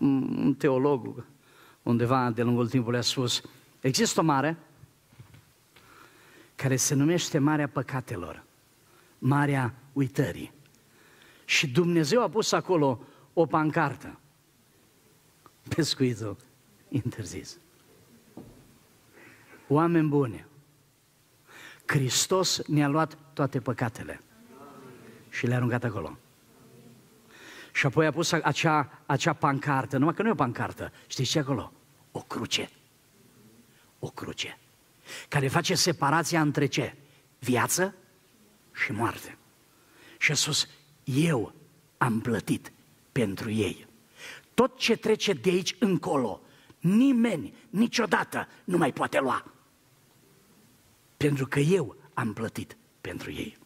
un teolog undeva de lungul timpului a spus, există o mare care se numește Marea Păcatelor, Marea Uitării. Și Dumnezeu a pus acolo o pancartă. Pescuitul interzis. Oameni buni, Hristos ne-a luat toate păcatele și le-a aruncat acolo. Și apoi a pus acea, acea pancartă, numai că nu e o pancartă, știți ce acolo? O cruce. O cruce. Care face separația între ce? Viață și moarte. Și a spus, eu am plătit pentru ei. Tot ce trece de aici încolo, nimeni niciodată nu mai poate lua. Pentru că eu am plătit pentru ei.